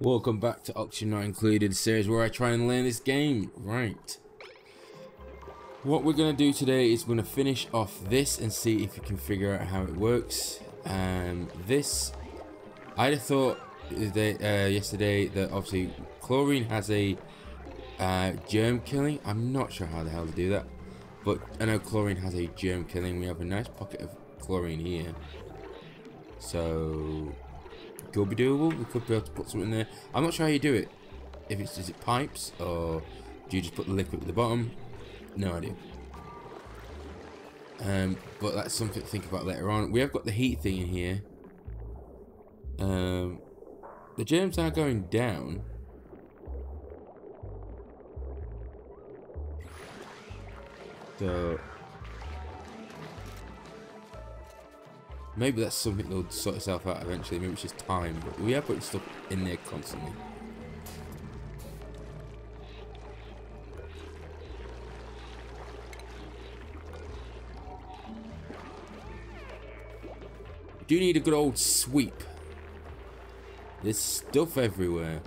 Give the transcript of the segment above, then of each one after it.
Welcome back to Oxygen Not Included, series where I try and learn this game. Right. What we're going to do today is we're going to finish off this and see if we can figure out how it works. Um, this, have thought uh, yesterday that obviously chlorine has a uh, germ killing. I'm not sure how the hell to do that. But I know chlorine has a germ killing. We have a nice pocket of chlorine here. So could be doable. We could be able to put something in there. I'm not sure how you do it. If it's is it pipes or do you just put the liquid at the bottom? No idea. Um, but that's something to think about later on. We have got the heat thing in here. Um, the germs are going down. So maybe that's something that'll sort itself out eventually. Maybe it's just time. But we are putting stuff in there constantly. We do need a good old sweep. There's stuff everywhere.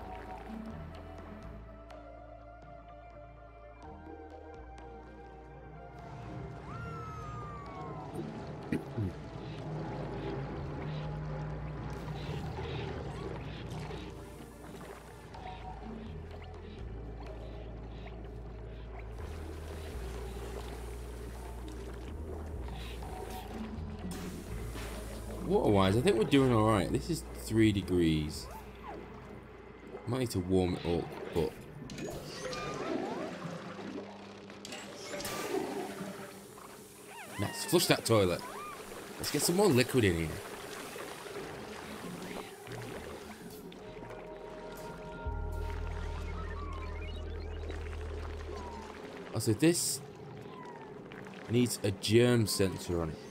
Think we're doing alright. This is three degrees. Might need to warm it up, but... Let's flush that toilet. Let's get some more liquid in here. Also, this needs a germ sensor on it.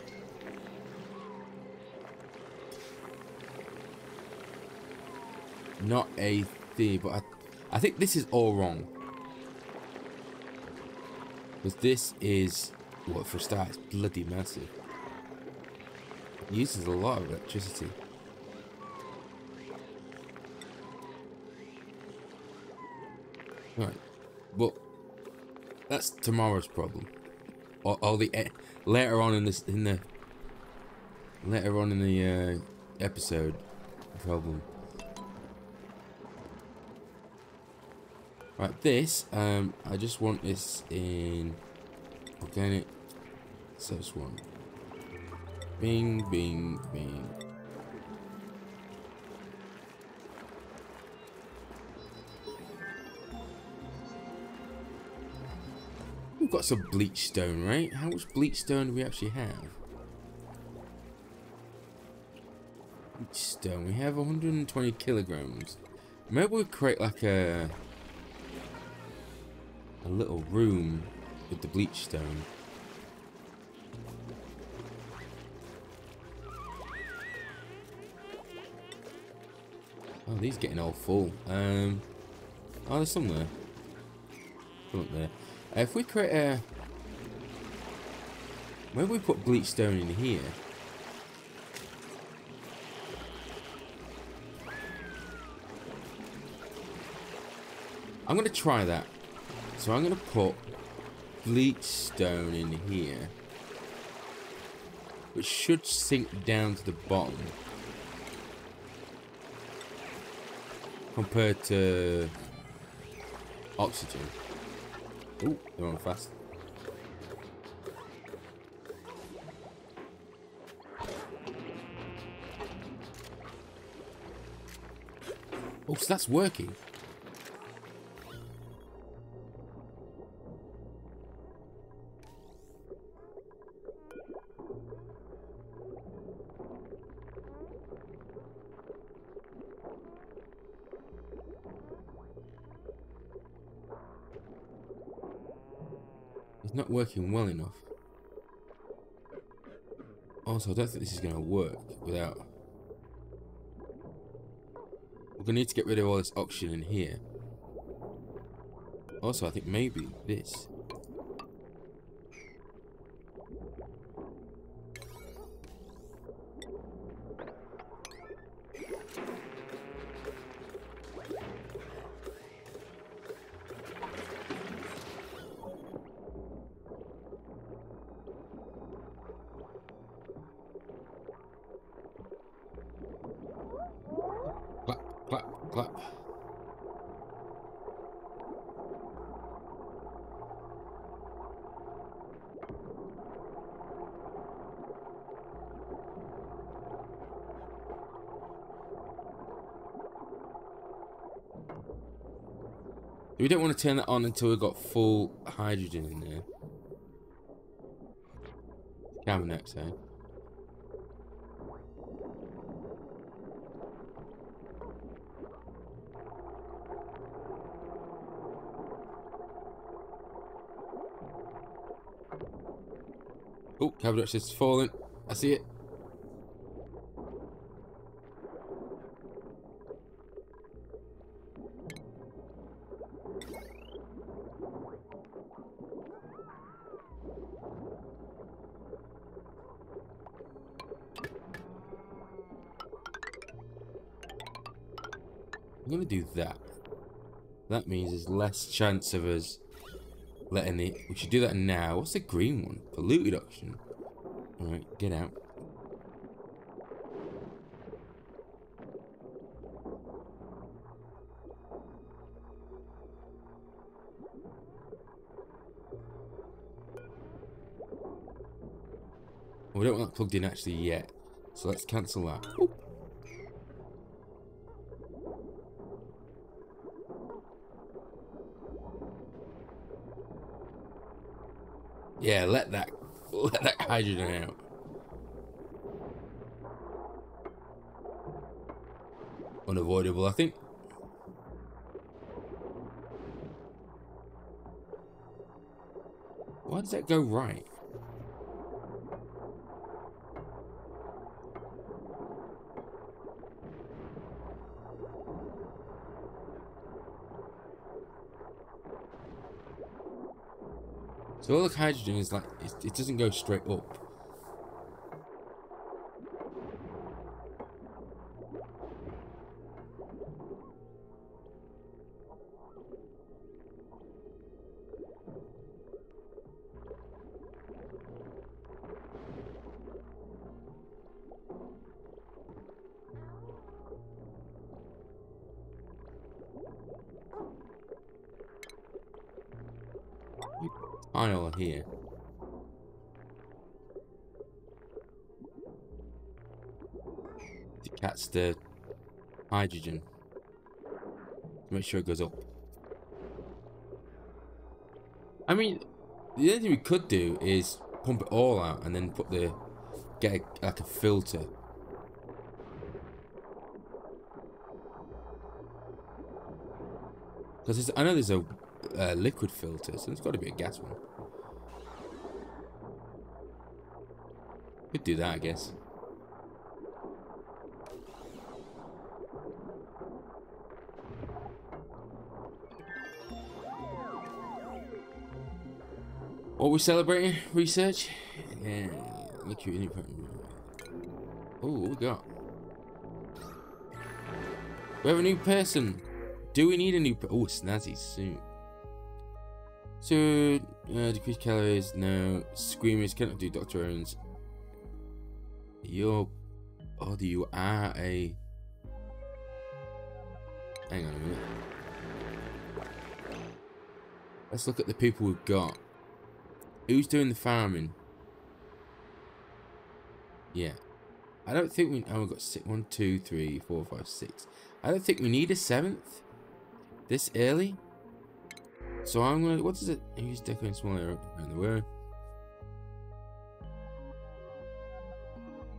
Not a thing, but I, I think this is all wrong. Because this is, what well, for a start, it's bloody massive. It uses a lot of electricity. Right, well, that's tomorrow's problem. Or, or the later on in this in the later on in the uh, episode problem. Right, this, um, I just want this in organic. This one. Bing, bing, bing. We've got some bleach stone, right? How much bleach stone do we actually have? Bleach stone. We have 120 kilograms. Maybe we'll create like a a little room with the bleach stone. Oh, these getting all full. Um, oh, there's some there. Come up there. Uh, if we create a... Where we put bleach stone in here? I'm going to try that. So I'm going to put bleach stone in here. Which should sink down to the bottom. Compared to oxygen. Oh, they're on fast. Oh, so that's working. Working well enough. Also, I don't think this is going to work without... We're going to need to get rid of all this oxygen in here. Also, I think maybe this. We don't want to turn that on until we've got full hydrogen in there. Carbon dioxide. Oh, carbon dioxide's falling. I see it. I'm going to do that. That means there's less chance of us letting it... We should do that now. What's the green one? Polluted oxygen. Alright, get out. We don't want that plugged in actually yet. So let's cancel that. Ooh. Yeah, let that let that hydrogen out. Unavoidable, I think. Why does that go right? So all the hydrogen is like, it, it doesn't go straight up. To catch the hydrogen. Make sure it goes up. I mean, the only thing we could do is pump it all out and then put the get a, like a filter. Because I know there's a uh, liquid filter, so there's got to be a gas one. Could do that, I guess. What we celebrating? Research? Yeah. Look you Oh, what we got? We have a new person. Do we need a new? Oh, snazzy suit. So, uh, decrease calories, no. Screamers cannot do Dr. Owens. You're. Oh, you are a. Hang on a minute. Let's look at the people we've got. Who's doing the farming? Yeah. I don't think we. Oh, we've got six, one, two, three, four, five, six. I don't think we need a seventh. This early. So I'm gonna. What is it? Use decorating small area around the world.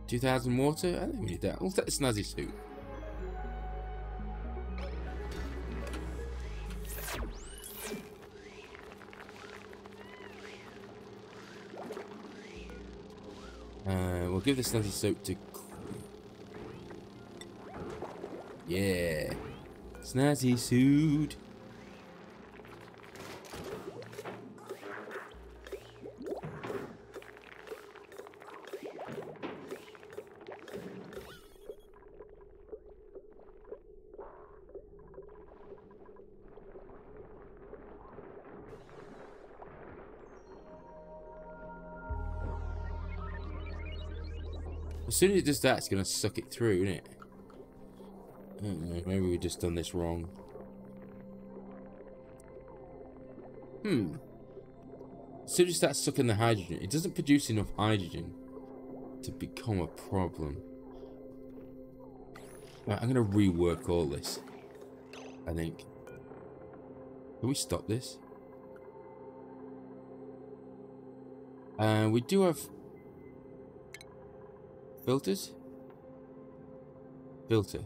2000 water? I don't need that. Take the snazzy suit. We'll give this snazzy suit to. Yeah. Snazzy suit. As soon as it does that, it's going to suck it through, isn't it? know, maybe we've just done this wrong. Hmm. As soon as start sucking the hydrogen, it doesn't produce enough hydrogen to become a problem. Right, I'm going to rework all this. I think. Can we stop this? Uh, we do have filters. Filter.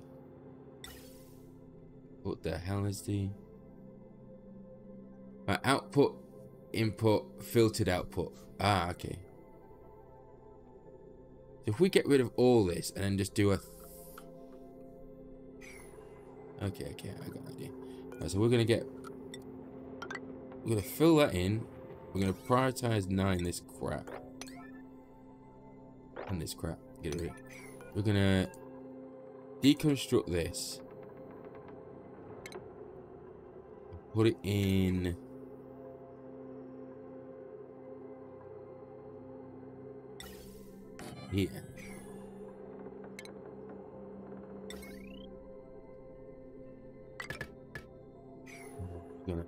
What the hell is the uh, output, input, filtered output? Ah, okay. If we get rid of all this and then just do a Okay, okay, I got an idea. Right, so we're gonna get we're gonna fill that in. We're gonna prioritize nine this crap. And this crap. Get. We're gonna deconstruct this. Put it in here. gonna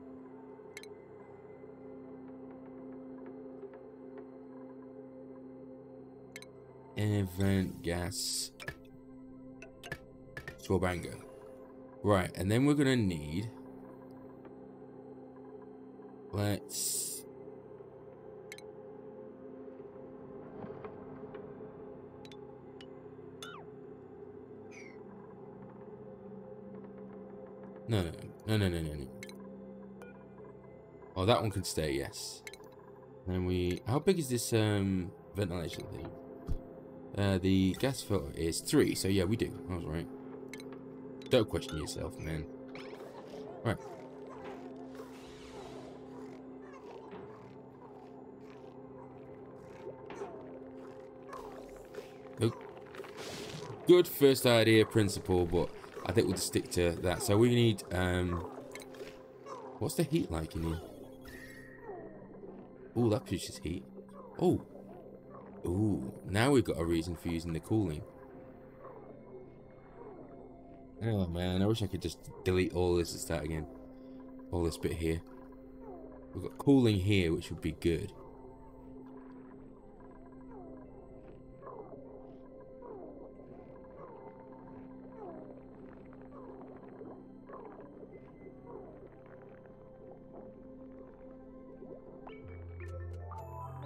event gas Swabango. Right, and then we're gonna need let's no no no no no no no Oh, that one can stay, yes. And we... How big is this um, ventilation thing? Uh, the gas filter is three, so yeah, we do. I was right. Don't question yourself, man. Right. Good first idea principle, but I think we'll just stick to that. So we need, um, what's the heat like in here? Oh, that produces heat. Oh. Ooh, now we've got a reason for using the cooling. Oh man, I wish I could just delete all this and start again. All this bit here. We've got cooling here, which would be good.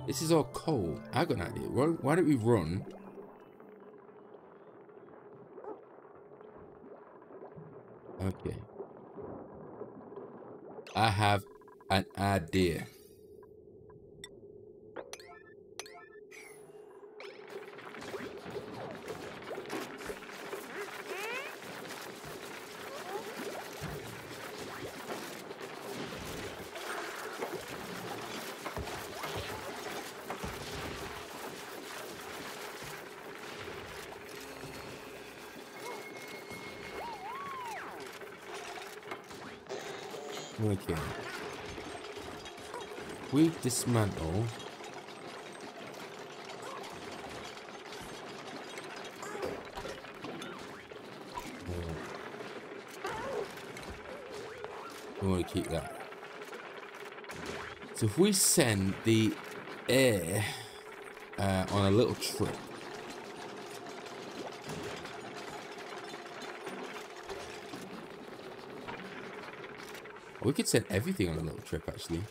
This is all cold. I got an idea. Why, don't we run? Okay. I have an idea. Okay. We dismantle. We want to keep that. So if we send the air uh, on a little trip, We could send everything on a little trip, actually.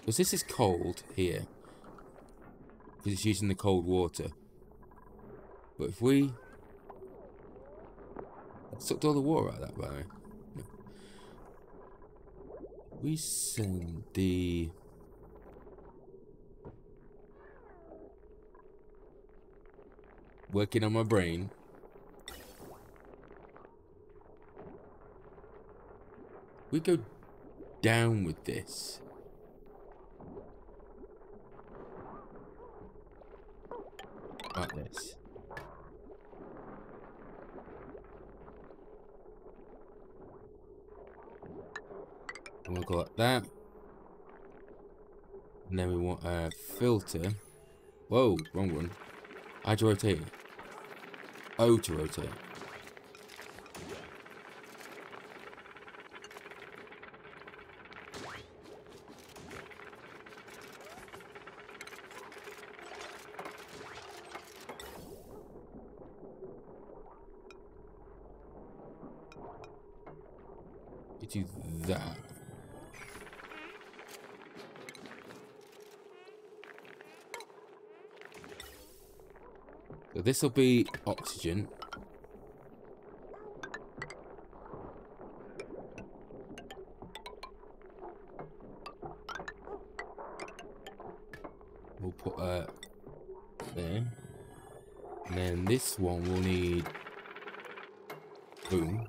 Because this is cold here. Because it's using the cold water. But if we... Sucked all the water out of that, by the way. We send the... working on my brain. We go down with this. Like this. And we'll go like that. And then we want a filter. Whoa, wrong one. I to rotate. O to rotate. You do that. So this will be oxygen. We'll put uh there. And then this one will need boom.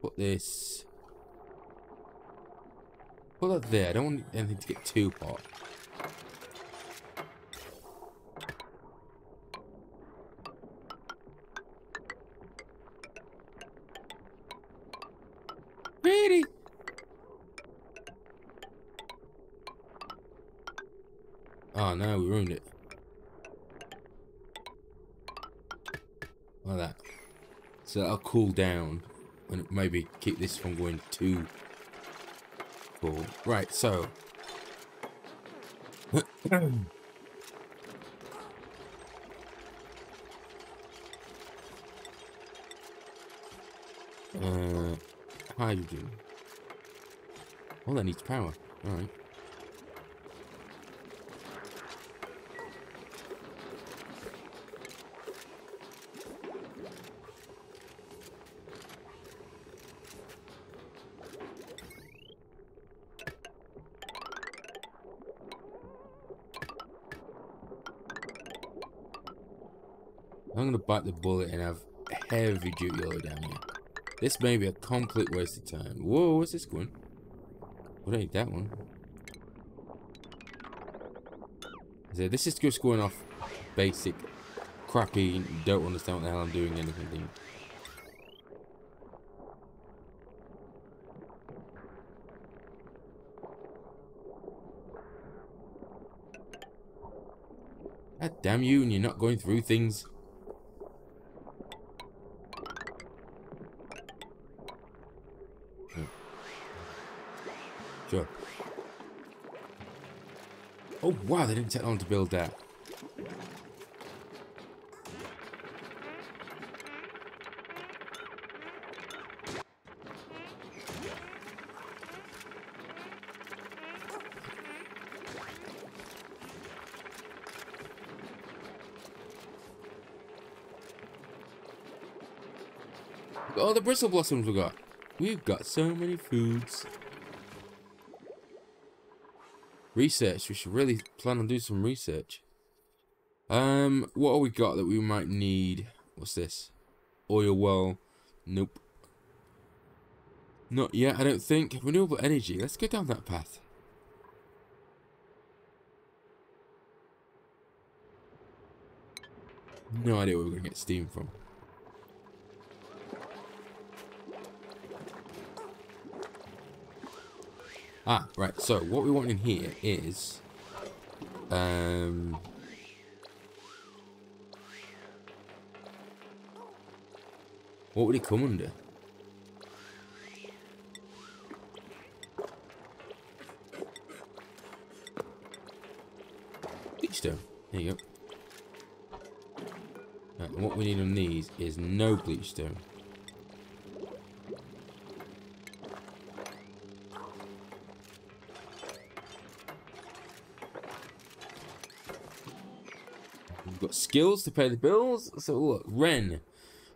Put this Put that there. I don't want anything to get too hot. Cool down and maybe keep this from going too full. Right, so. uh, hydrogen. Oh, that needs power. Alright. I'm the bullet and have heavy duty all down here. This may be a complete waste of time. Whoa, what's this going? What ain't that one? So this is just going off basic, crappy, don't understand what the hell I'm doing anything. Thing. God damn you, and you're not going through things. Sure. Oh wow, they didn't take long to build that. All the bristle blossoms we got. We've got so many foods. Research. We should really plan on doing some research. Um, what have we got that we might need? What's this? Oil well. Nope. Not yet, I don't think. Renewable energy. Let's go down that path. No idea where we're going to get steam from. Ah, right. So what we want in here is, um, what would it come under? Bleachstone. There you go. Right, what we need on these is no bleachstone. Skills to pay the bills. So look, Ren,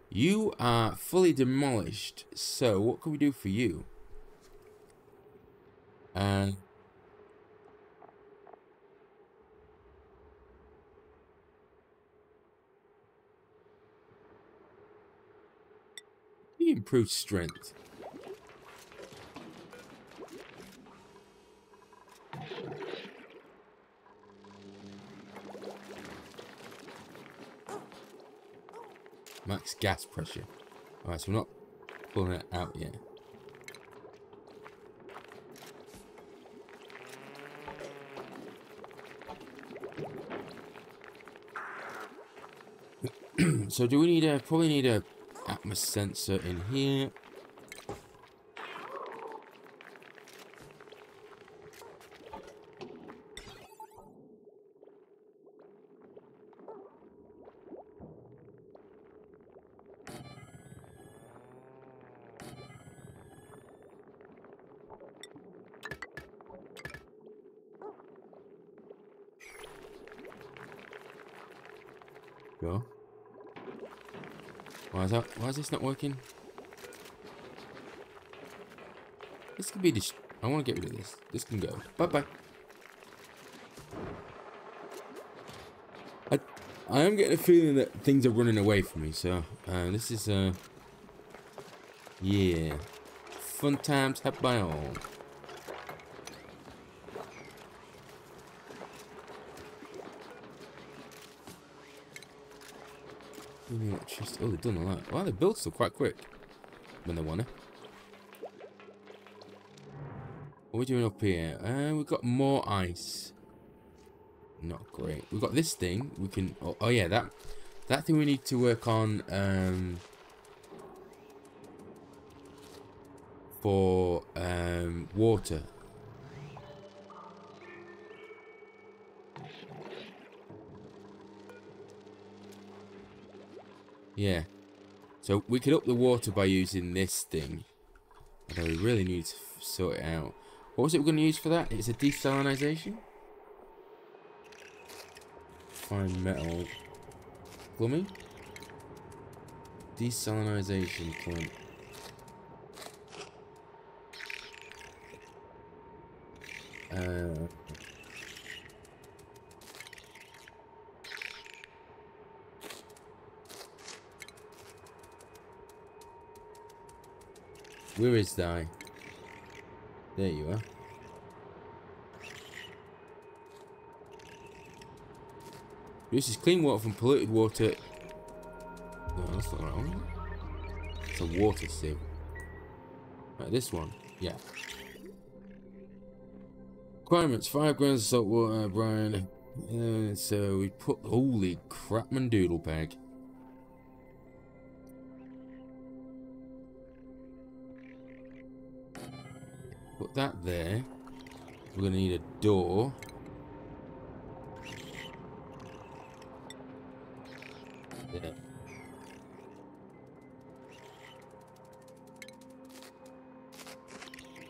you are fully demolished. So what can we do for you? And you improve strength. Max gas pressure. Alright, so we're not pulling it out yet. so do we need a probably need a atmos sensor in here Why is this not working? This could be. I want to get rid of this. This can go. Bye bye. I, I am getting a feeling that things are running away from me. So uh, this is uh, yeah, fun times had by all. Just, oh, they've done a lot. Wow, they built stuff quite quick when they want it. What are we doing up here? Uh, we've got more ice. Not great. We've got this thing. We can... Oh, oh yeah, that that thing we need to work on um, for um, water. Yeah. So we could up the water by using this thing. Although we really need to sort it out. What was it we're going to use for that? It's a desalinization? Fine metal. Plumbing? Desalinization plant. Uh, Where is thy? There you are. This is clean water from polluted water. No, that's not right. It's a water sieve. This one. Yeah. Requirements: five grams of salt water, brine. Uh, so we put holy crap, man, doodle bag. Put that there. We're going to need a door. There.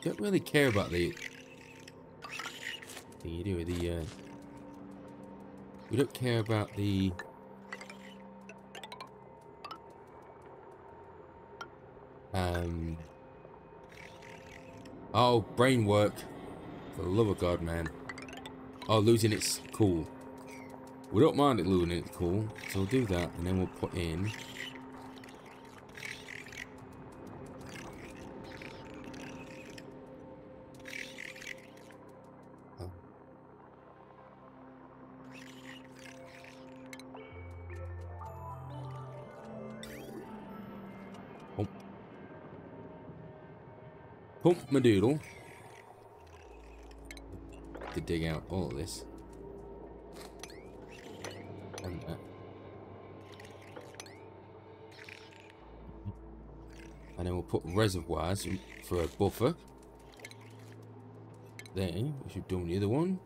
Don't really care about the thing you do with the uh, we don't care about the um Oh, brain work. For the love of God, man. Oh, losing it's cool. We don't mind it losing it's cool. So we'll do that, and then we'll put in... Pump my doodle. To dig out all of this. And that. And then we'll put reservoirs for a buffer. There, we should do the other one.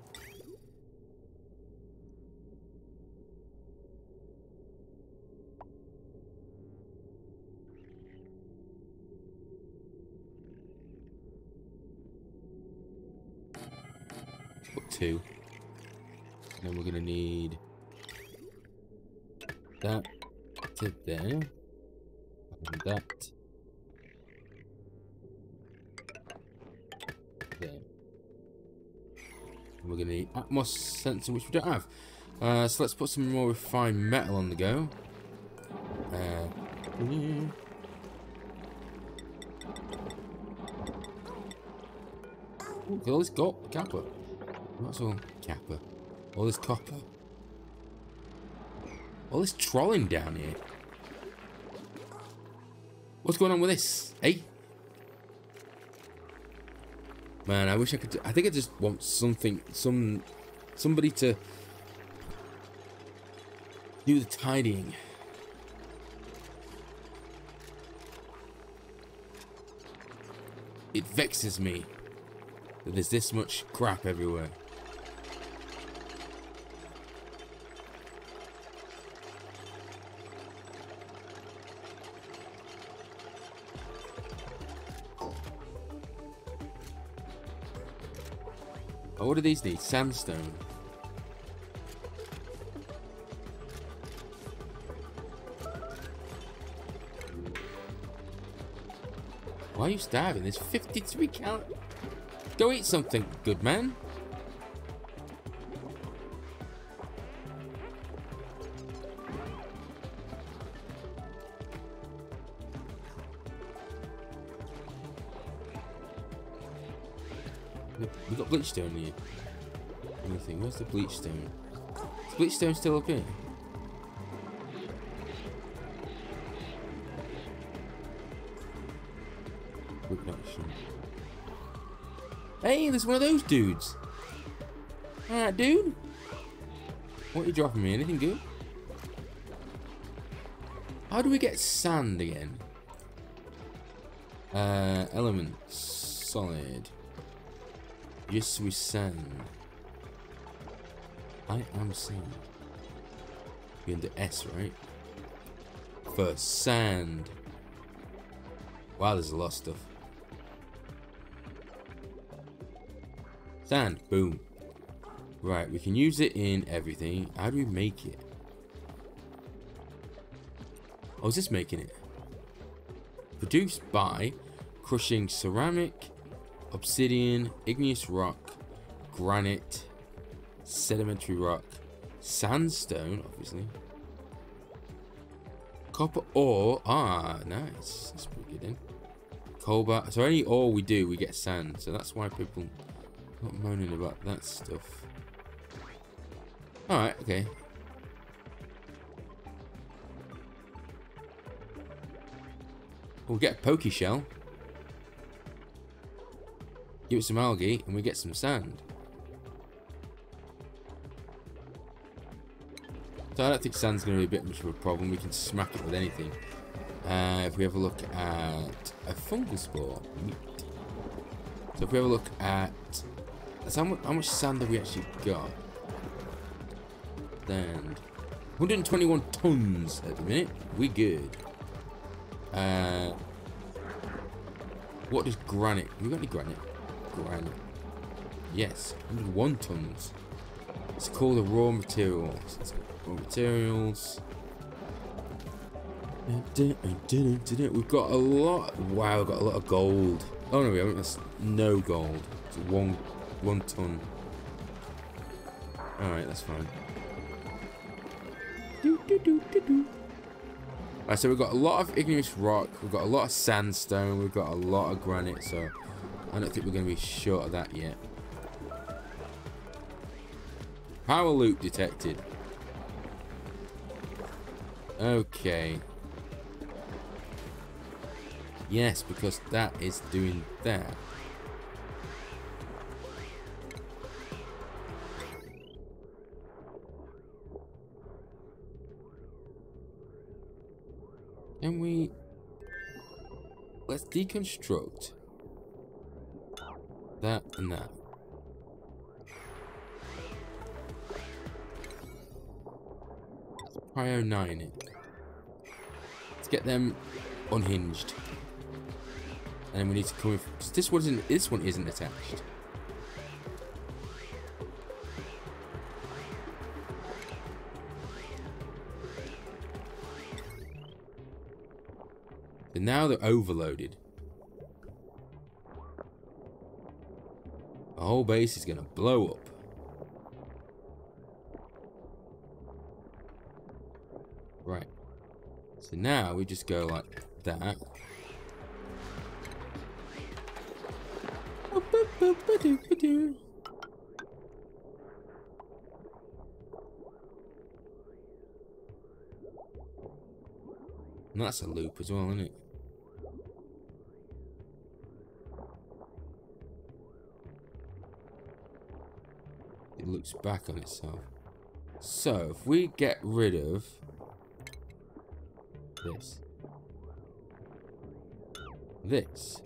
Atmos sensor, which we don't have. Uh, so let's put some more refined metal on the go. Uh, yeah. Ooh, all this got copper. What's all kappa? All this copper. All this trolling down here. What's going on with this? Hey? Man, I wish I could... I think I just want something... Some... Somebody to... Do the tidying. It vexes me that there's this much crap everywhere. Oh, what do these need? Sandstone. Are you starving? There's 53 cal- Go eat something, good man. We got bleach stone here. Anything? Where's the bleach stone? Is bleach stone still up here? Hey, there's one of those dudes. Alright, dude. What are you dropping me? Anything good? How do we get sand again? Uh, elements. Solid. Yes, we sand. I am sand. Be under S, right? For sand. Wow, there's a lot of stuff. Sand. Boom. Right, we can use it in everything. How do we make it? Oh, is this making it? Produced by crushing ceramic, obsidian, igneous rock, granite, sedimentary rock, sandstone, obviously. Copper ore. Ah, nice. That's pretty good then. Cobalt. So any ore we do, we get sand. So that's why people not moaning about that stuff. Alright, okay. We'll get a pokey shell. Give it some algae and we get some sand. So I don't think sand's going to be a bit much of a problem. We can smack it with anything. Uh, if we have a look at a fungal spore. So if we have a look at how much, how much sand have we actually got? Then 121 tons at the minute. We good. Uh, what does granite? We got any granite? Granite. Yes, 101 tons. It's called the raw materials. Raw materials. We've got a lot. Wow, we've got a lot of gold. Oh no, we haven't. That's no gold. It's one one ton. Alright, that's fine. Alright, so we've got a lot of igneous rock, we've got a lot of sandstone, we've got a lot of granite, so I don't think we're going to be short of that yet. Power loop detected. Okay. Yes, because that is doing that. Deconstruct that and that. Prio 9 it. Let's get them unhinged. And then we need to come with... This one isn't, this one isn't attached. And now they're overloaded. The whole base is going to blow up. Right. So now we just go like that. And that's a loop as well, isn't it? Looks back on itself. So, if we get rid of this, this.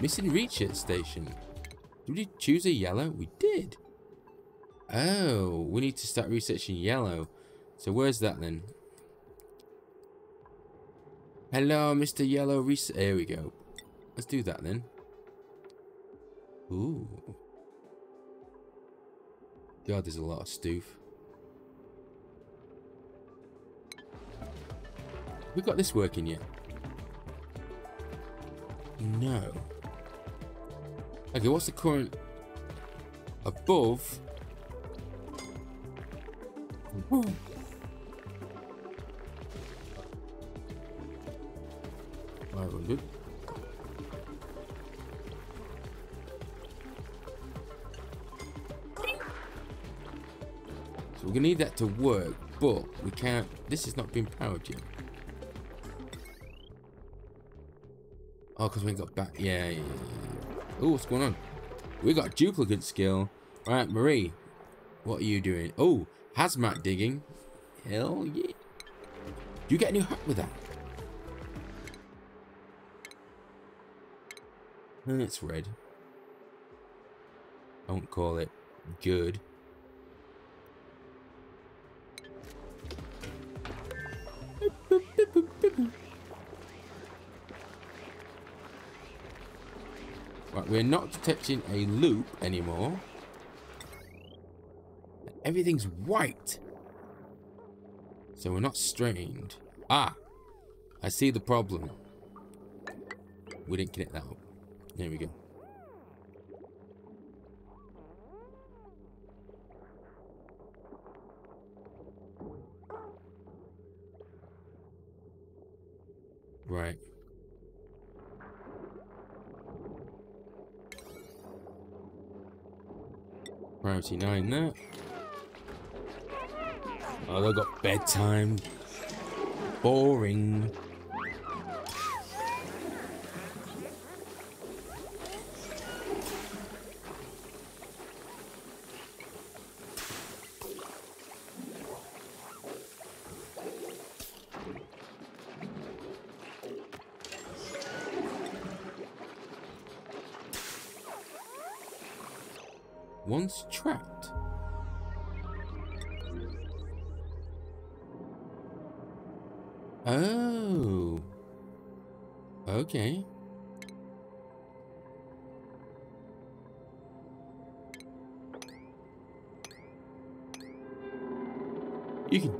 Missing reach station. Did we choose a yellow? We did. Oh, we need to start researching yellow. So where's that then? Hello, Mr. Yellow Research. There we go. Let's do that then. Ooh. God, there's a lot of stoof. We got this working yet? No. Okay, what's the current above? Hmm. Five hundred. So we're gonna need that to work, but we can't. This is not being powered yet. Oh, because we ain't got back. Yeah, yeah, yeah. Oh, what's going on? We got duplicate skill. Right, Marie. What are you doing? Oh, hazmat digging. Hell yeah. Do you get a new hat with that? And it's red. Don't call it good. Right, we're not detecting a loop anymore. Everything's white. So we're not strained. Ah! I see the problem. We didn't connect that up. There we go. Right. Priority 9 there. Oh, they've got bedtime. Boring.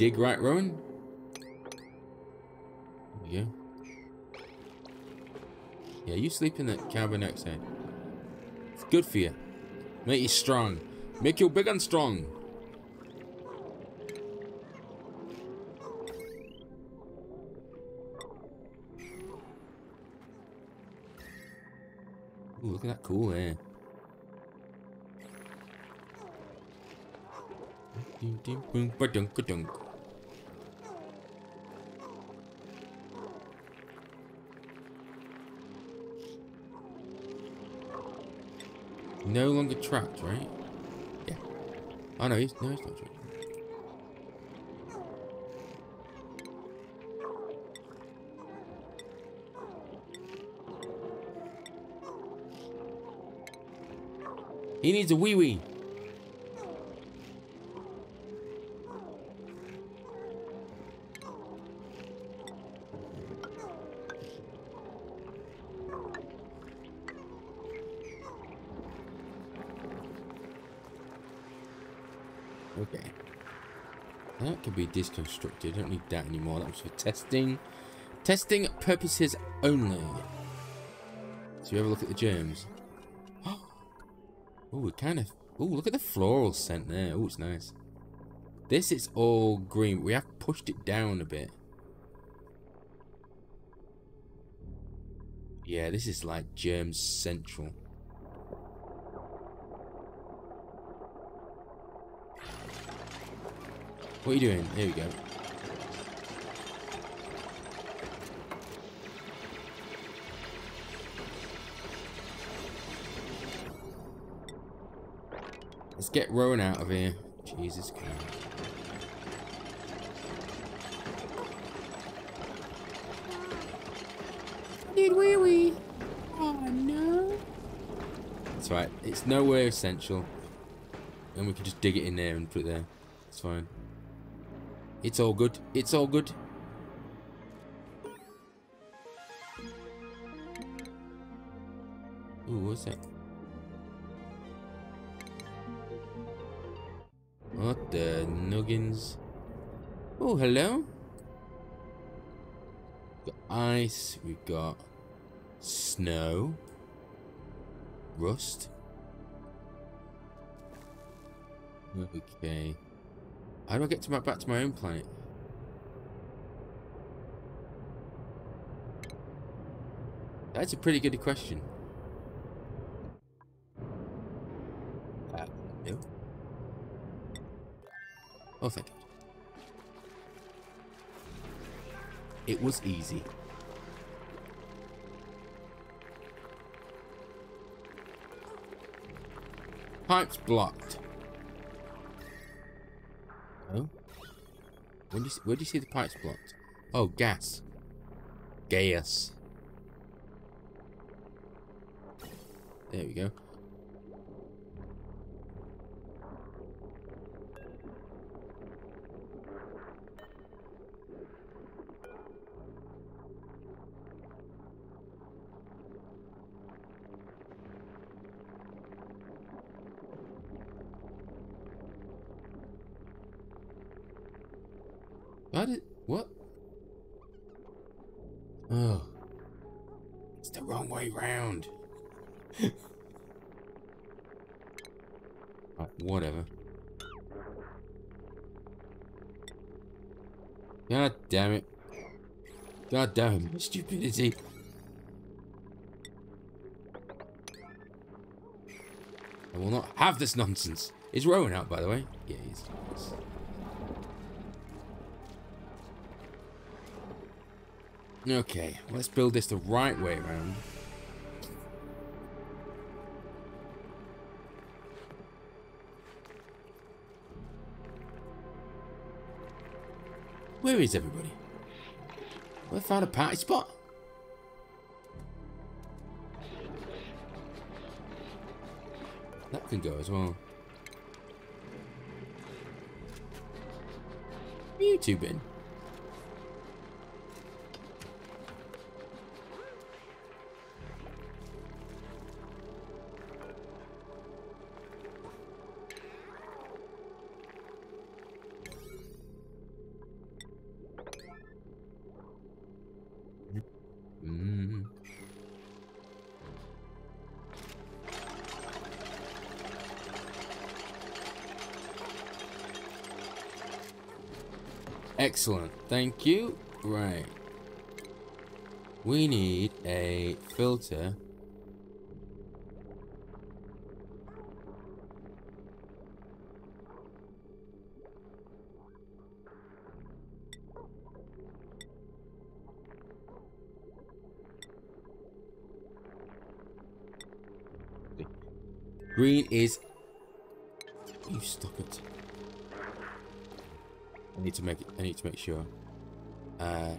Dig right, Rowan. Yeah. Yeah, you sleep in that cabin outside. It's good for you. Make you strong. Make you big and strong. Ooh, look at that cool hair. No longer trapped, right? Yeah. Oh no, he's no, he's not trapped. He needs a wee wee. Could be disconstructed. Don't need that anymore. That was for testing. Testing purposes only. So you have a look at the germs. Oh, it kind of... Oh, look at the floral scent there. Oh, it's nice. This is all green. We have pushed it down a bit. Yeah, this is like germs central. What are you doing? Here we go. Let's get Rowan out of here. Jesus Christ. Did wee wee. Oh no. That's right. It's nowhere essential. And we can just dig it in there and put it there. It's fine. It's all good. It's all good. Ooh, what's that? What the nuggins? Oh, hello. Got ice. We've got snow. Rust. Okay. How do I get to my, back to my own planet? That's a pretty good question. Uh. Oh, thank God. It was easy. Pipes blocked. Where do you see, where do you see the pipes blocked? Oh, gas. Gas. There we go. God damn it. God damn it, stupidity. I will not have this nonsense. Is Rowan out, by the way? Yeah, he's. he's Okay, let's build this the right way around. Where is everybody? Well, I found a party spot. That can go as well. YouTubing. Mm. Excellent. Thank you. Right. We need a filter. Green is... You stop it. I need to make it. I need to make sure. Uh,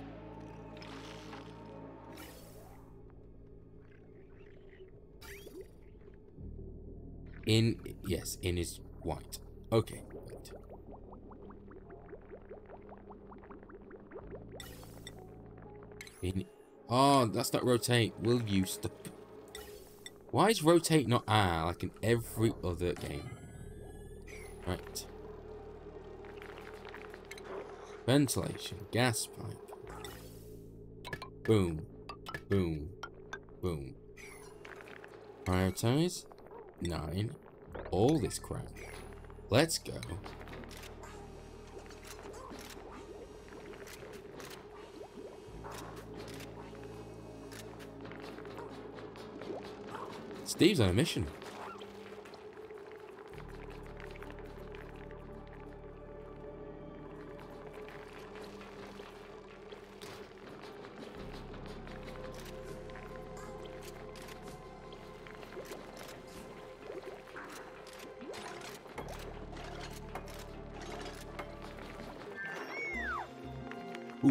in yes, in is white. Okay. Wait. In. Oh, that's not rotate. Will you stop? Why is rotate not R like in every other game? Right. Ventilation, gas pipe. Boom, boom, boom. Prioritize. Nine. All this crap. Let's go. Steve's on a mission.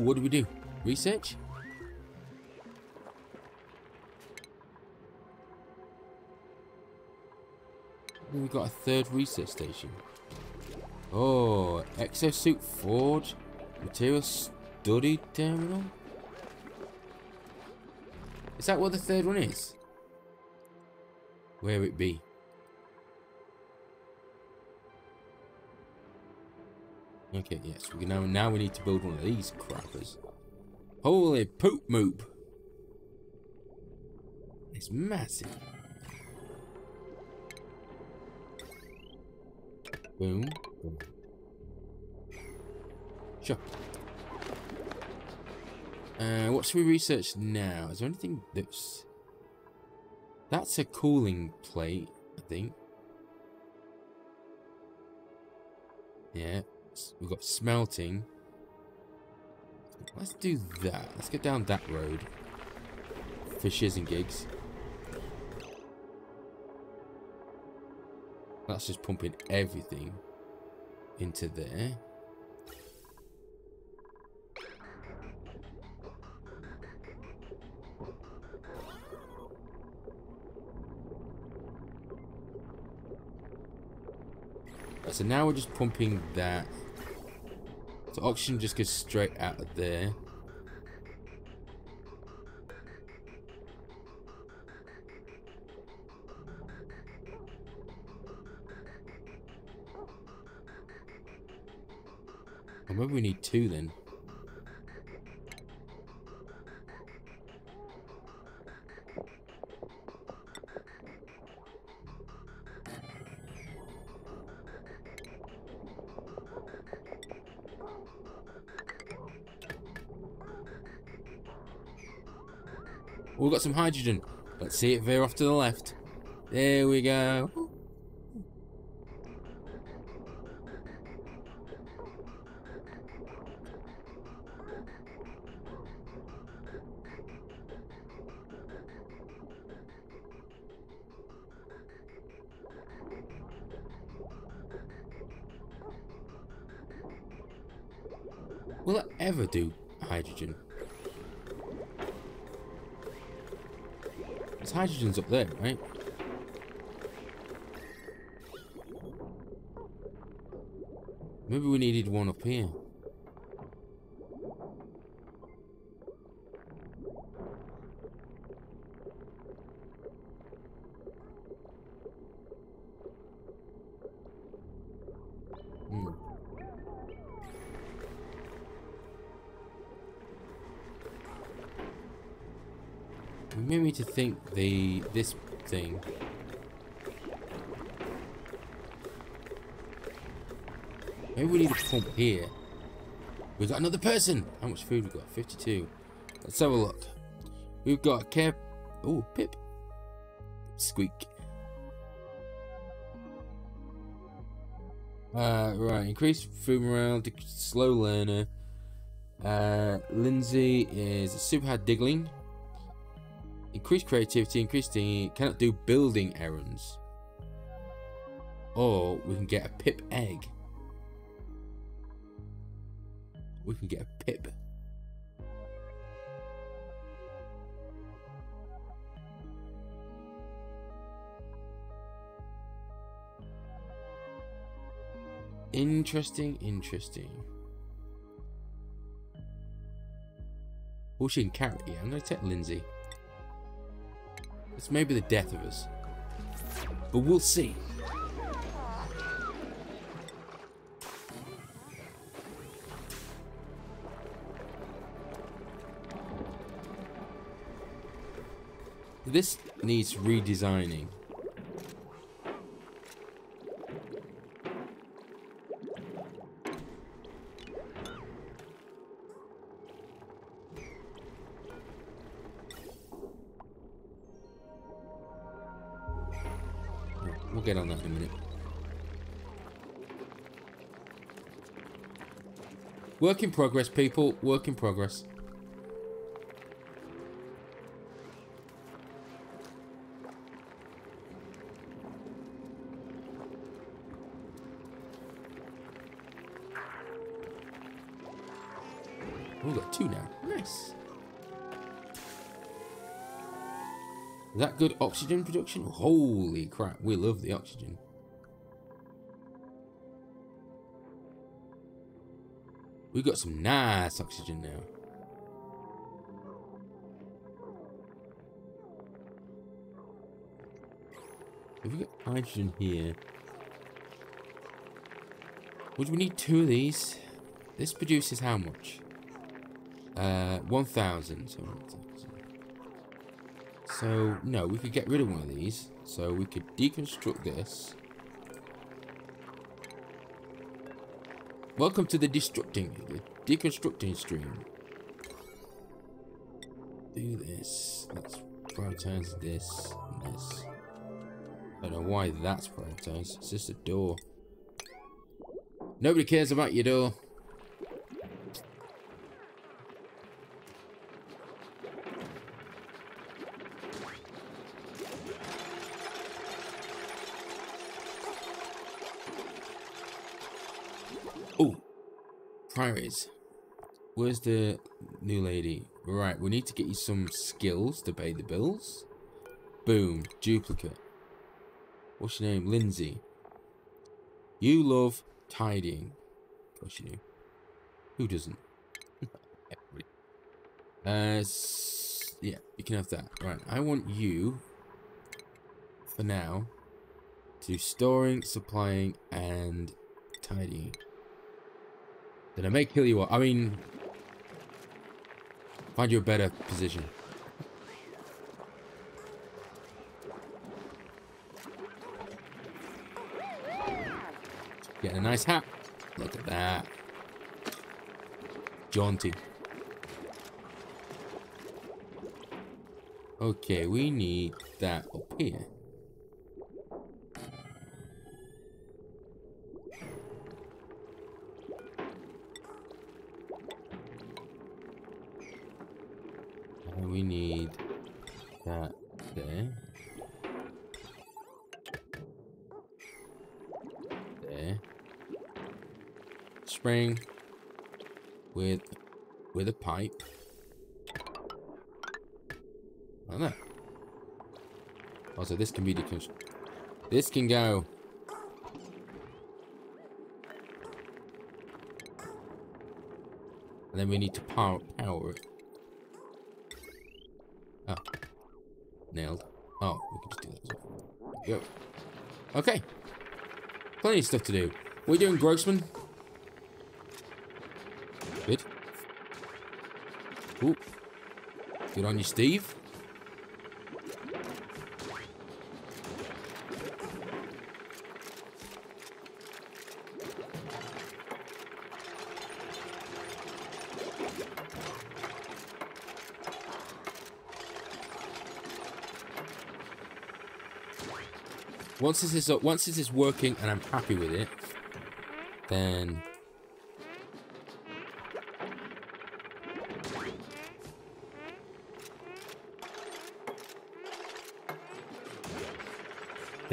What do we do? Research? We've got a third research station. Oh, exosuit forge, material study terminal. Is that what the third one is? Where it be? Okay, yes, we can now now we need to build one of these crappers. Holy poop moop! It's massive. Boom. Boom. Sure. Uh, what should we research now? Is there anything that's... That's a cooling plate, I think. Yeah. We've got smelting. Let's do that. Let's get down that road. Shiz and gigs. That's just pumping everything into there. So now we're just pumping that. So oxygen just goes straight out of there. Maybe we need two then. We've got some hydrogen. Let's see it veer off to the left. There we go. Up there, right? Maybe we needed one up here. Made me to think the this thing. Maybe we need a pump here. We've got another person. How much food we got? 52. Let's have a look. We've got Kev. Oh, Pip. Squeak. Uh, right. Increase food morale. Slow learner. Uh, Lindsay is a super hard diggling. Increase creativity, increase the cannot do building errands. Or we can get a pip egg. We can get a pip. Interesting, interesting. Bushing carrot, yeah, I'm gonna take Lindsay. It's maybe the death of us. But we'll see. This needs redesigning. Work in progress, people. Work in progress. we've got two now. Nice. Is that good oxygen production? Holy crap, we love the oxygen. We've got some nice oxygen now. Have we got hydrogen here? Would we need two of these? This produces how much? Uh, 1,000. So, so, no, we could get rid of one of these. So we could deconstruct this. Welcome to the destructing, the deconstructing stream. Do this. Let's prioritize this this. I don't know why that's prioritized. It's just a door. Nobody cares about your door. Oh, priorities. Where's the new lady? Right, we need to get you some skills to pay the bills. Boom, duplicate. What's your name? Lindsay. You love tidying. Of course you do. Who doesn't? uh, yeah, you can have that. Right, I want you, for now, to storing, supplying, and tidying. Then I may kill you. I mean, find you a better position. Getting a nice hat. Look at that. Jaunty. Okay, we need that up here. Spring with with a pipe. Like that. Also, this can be decon. This can go. And then we need to power, power it. Oh. Nailed. Oh, we can just do that well. Go. Okay. Plenty of stuff to do. We're doing, Grossman? Good. Ooh. Good on you, Steve. Once this is up, once this is working and I'm happy with it, then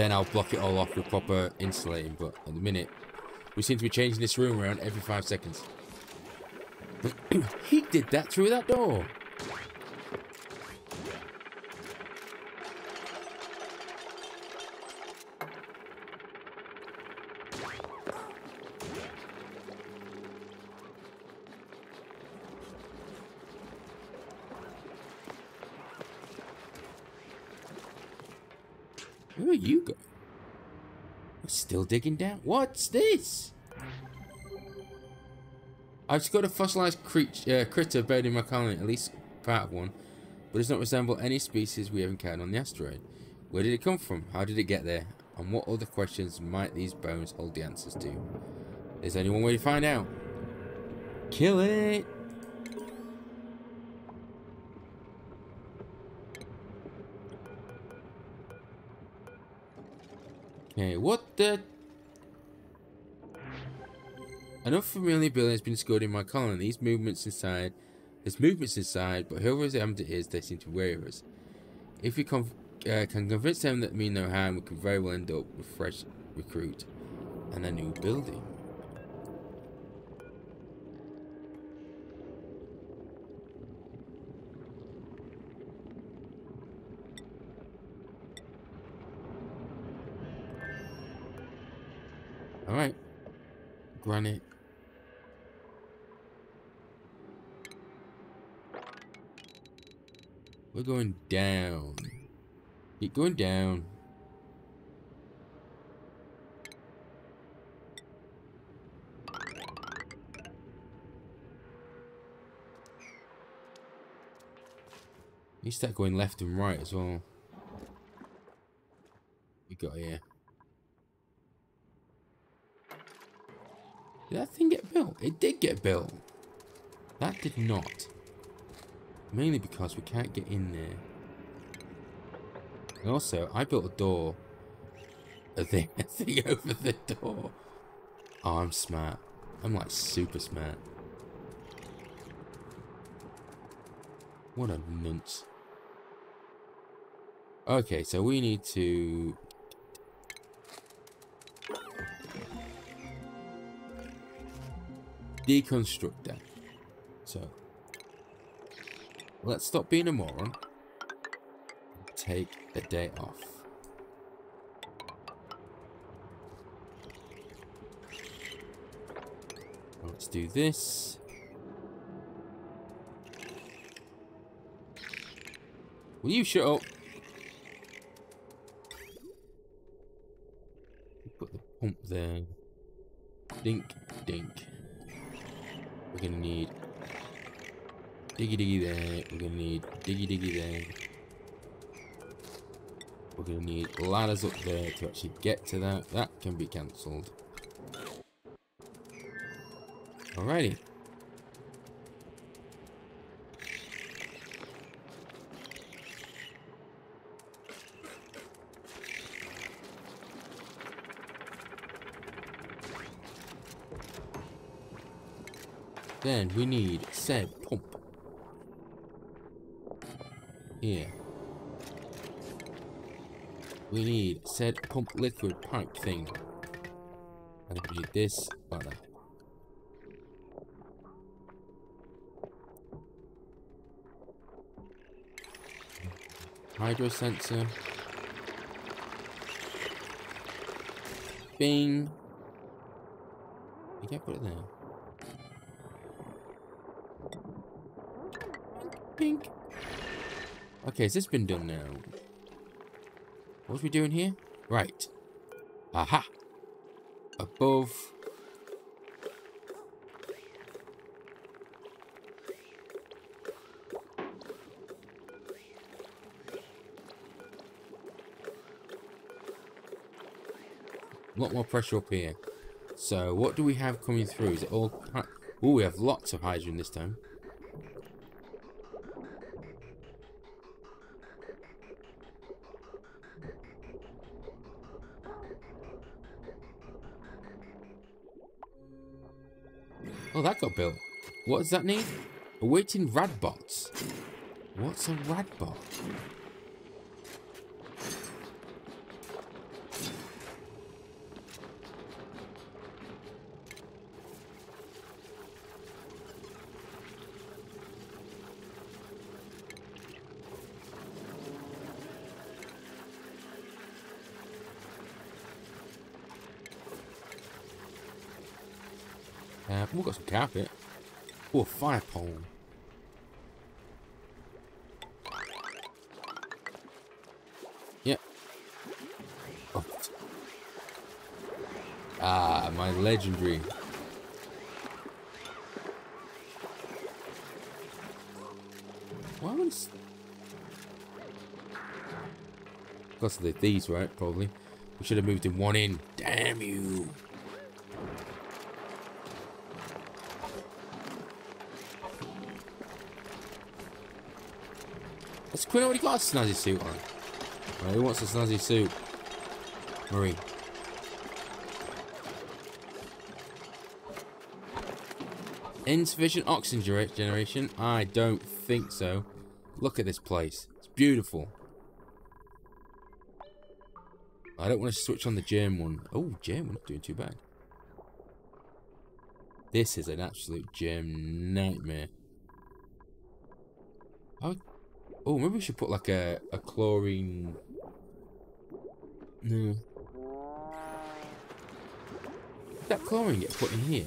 then I'll block it all off with proper insulating. But at the minute, we seem to be changing this room around every five seconds. he did that through that door. Where are you going? Still digging down. What's this? I've got a fossilized creature, uh, critter buried in my colony, at least part of one, but it does not resemble any species we have encountered on the asteroid. Where did it come from? How did it get there? And what other questions might these bones hold the answers to? There's only one way to find out. Kill it! What. Enough familiar building has been scored in my colony. These movements inside... There's movements inside, but whoever it is, they seem to wary of us. If we uh, can convince them that mean no harm, we could very well end up with fresh recruit and a new building. Granite. We're going down. Keep going down. You start going left and right as well. We got here. Did that thing get built? It did get built. That did not. Mainly because we can't get in there. And also, I built a door. A thing, a thing over the door. Oh, I'm smart. I'm like super smart. What a nunce. Okay, so we need to... Deconstruct. So, let's stop being a moron. Take a day off. Let's do this. Will you shut up? Put the pump there. Dink, dink. We're gonna need diggy diggy there. We're gonna need diggy diggy there. We're gonna need ladders up there to actually get to that. That can be cancelled. Alrighty. Then we need said pump. Here. We need said pump liquid pipe thing. And we need this ladder. Hydro sensor. Bing. You can't put it there. Pink. Okay, has this been done now? What are we doing here? Right. Aha. Above. A lot more pressure up here. So, what do we have coming through? Is it all... Oh, we have lots of hydrogen this time. Oh, that got built. What does that need? Awaiting radbolts. What's a radbolt? Uh, we've got. Oh, a fire pole. Yep. Oh. Ah, my legendary. Why would Because of the these, right? Probably. We should have moved in one in. Damn you. Has Quinn already got a snazzy suit on? Right, who wants a snazzy suit? Marie. Insufficient oxygen generation? I don't think so. Look at this place. It's beautiful. I don't want to switch on the germ one. Oh, germ one, not doing too bad. This is an absolute germ nightmare. How Oh, maybe we should put like a, a chlorine... No. that chlorine get put in here?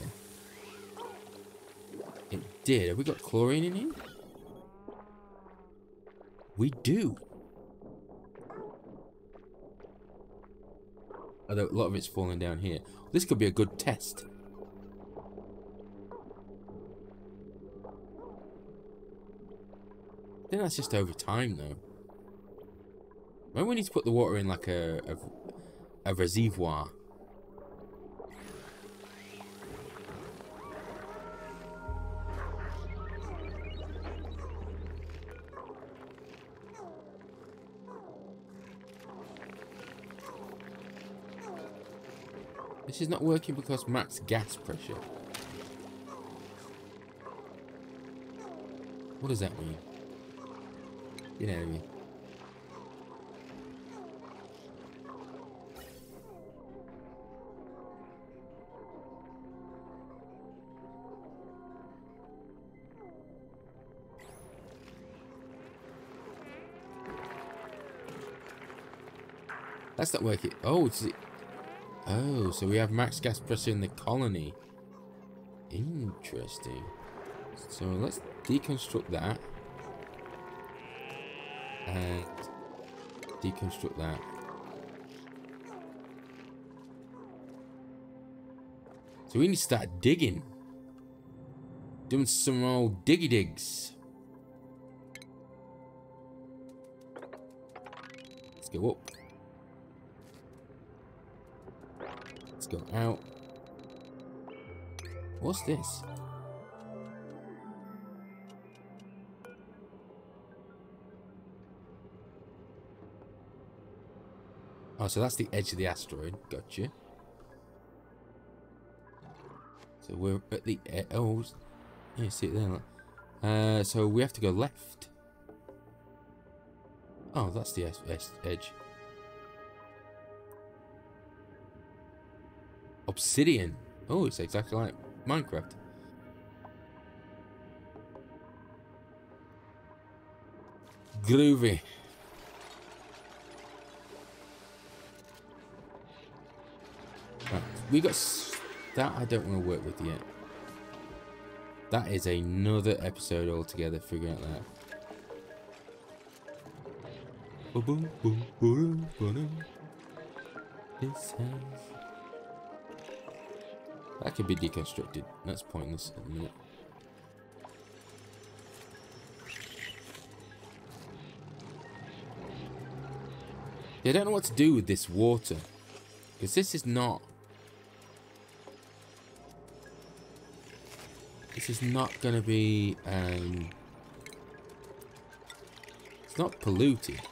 It did. Have we got chlorine in here? We do. Although a lot of it's falling down here. This could be a good test. Think that's just over time, though. Maybe we need to put the water in like a, a, a reservoir. This is not working because max gas pressure. What does that mean? Out of me. That's not working. Oh, it's Oh, so we have max gas pressure in the colony. Interesting. So let's deconstruct that. Deconstruct that. So we need to start digging. Doing some old diggy digs. Let's go up. Let's go out. What's this? Oh, so that's the edge of the asteroid. Gotcha. So we're at the oh, you see it there. Uh, so we have to go left. Oh, that's the edge. Obsidian. Oh, it's exactly like Minecraft. Groovy. We got that I don't want to work with yet. That is another episode altogether, figuring out that. Boom, boom, boom, boom, This has that could be deconstructed. That's pointless at the minute. Yeah, I don't know what to do with this water. Because this is not... This is not going to be... Um, it's not polluted.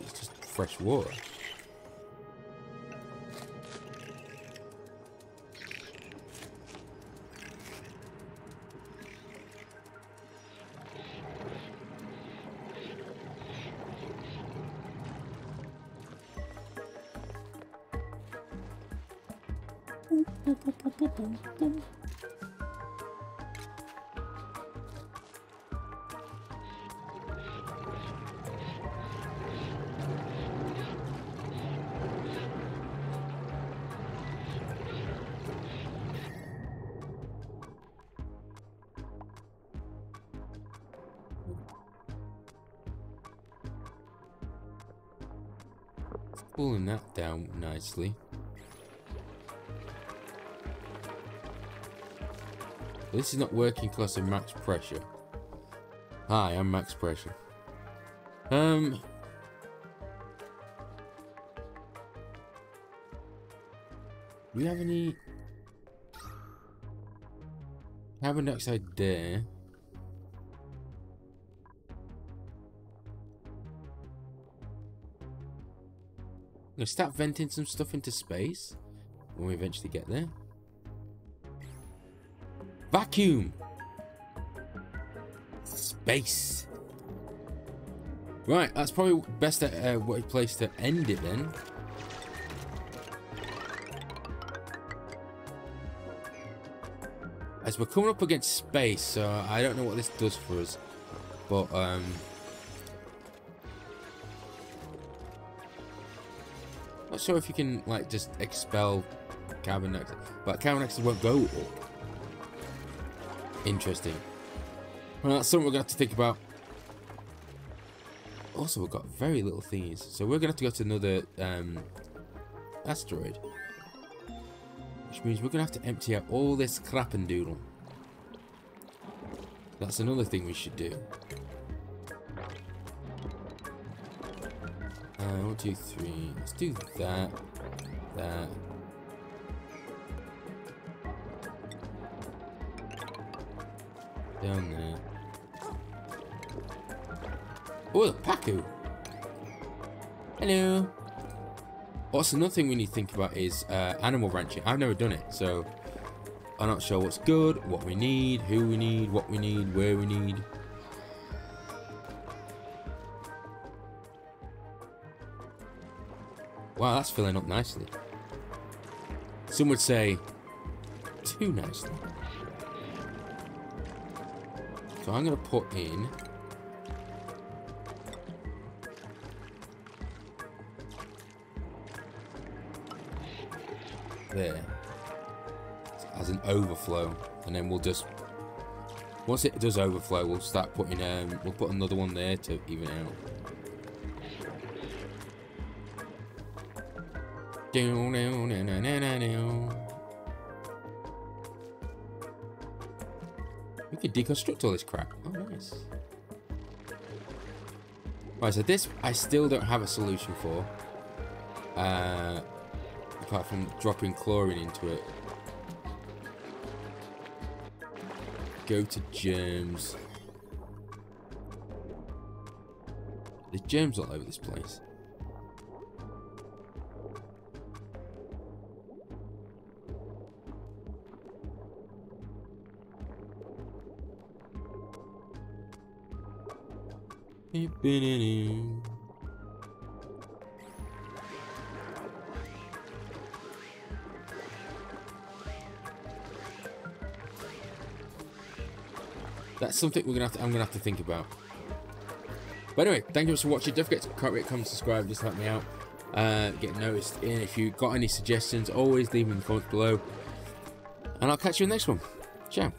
It's just fresh water. Pulling that down nicely. This is not working because of max pressure. Hi, I'm max pressure. Um... Do we have any... Carbon dioxide there. Start venting some stuff into space when we eventually get there. Vacuum. Space. Right, that's probably best uh, place to end it then. As we're coming up against space, so I don't know what this does for us. But, um... sure if you can, like, just expel carbon dioxide. But carbon dioxide won't go up. Interesting. Well, that's something we're to have to think about. Also, we've got very little thingies. So we're going to have to go to another um, asteroid. Which means we're going to have to empty out all this crap and doodle. That's another thing we should do. One, two, three. Let's do that. That. Down there. Oh, the Pacu! Hello. Also, another thing we need to think about is uh, animal ranching. I've never done it, so I'm not sure what's good, what we need, who we need, what we need, where we need. Wow, that's filling up nicely. Some would say too nicely. So I'm going to put in there as an overflow and then we'll just once it does overflow we'll start putting um we'll put another one there to even out we could deconstruct all this crap oh nice right so this I still don't have a solution for uh apart from dropping chlorine into it. Go to germs. There's germs all over this place. That's something we're gonna have to, I'm gonna have to think about. But anyway, thank you so much for watching. Don't forget to rate, comment, subscribe, just help me out. Uh, get noticed in. If you've got any suggestions, always leave them in the comments below. And I'll catch you in the next one. Ciao.